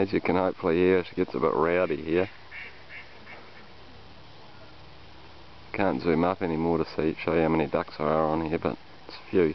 As you can hopefully hear, it gets a bit rowdy here. Can't zoom up anymore to see show you how many ducks there are on here, but it's a few.